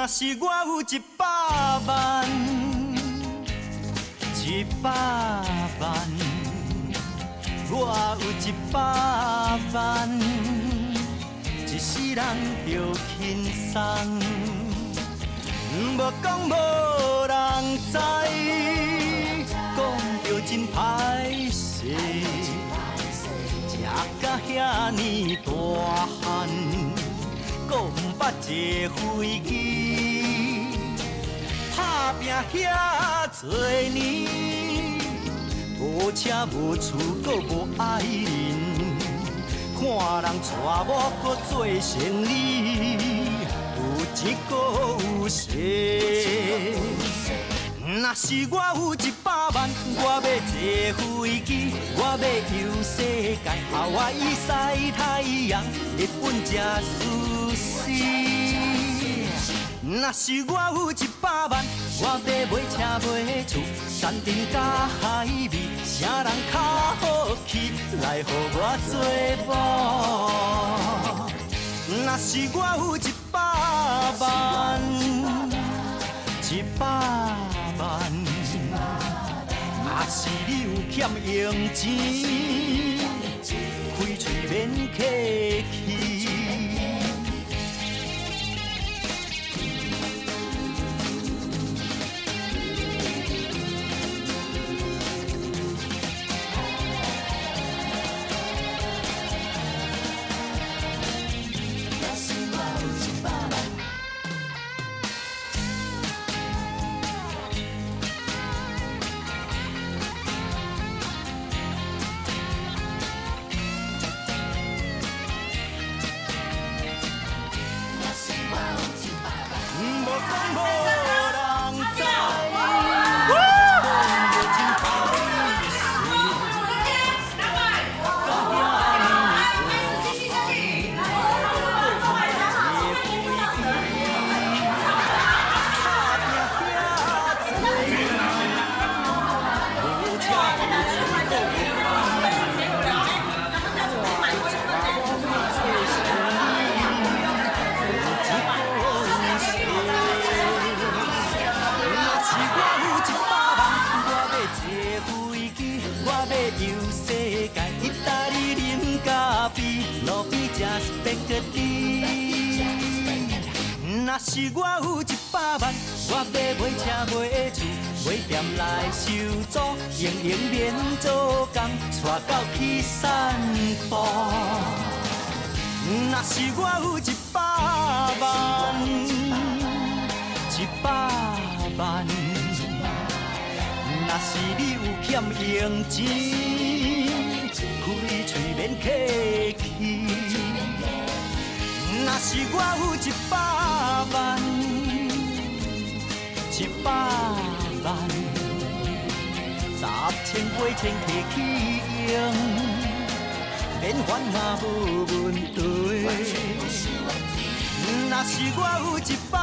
若是我有一百万，一百万，我有一百万，一世人着轻松，无讲无人知，讲着真歹势，食甲遐尼大汉，讲毋捌坐飞机，打拼遐多年，无车无厝，搁无爱人，看人娶某搁做生理，有钱搁有势。若是我有一百万，我要坐飞机，我要游世界，海外晒太阳，日本食寿若是我有一百万，我要买车买厝，山顶甲海味，啥人较好去来互我做某？若是我有一百万，一百万，若是你有欠用钱，开嘴免客气。无路边吃 spaghetti。若是我有一百万，我要买车买厝，买店来收租，闲闲免做工，带狗去散步。若是我有一百万，一百万，若是你有欠用钱，开嘴免客气。若是我有一百万，一百万，十千八千客起用。免烦恼无问题。若是我有一百。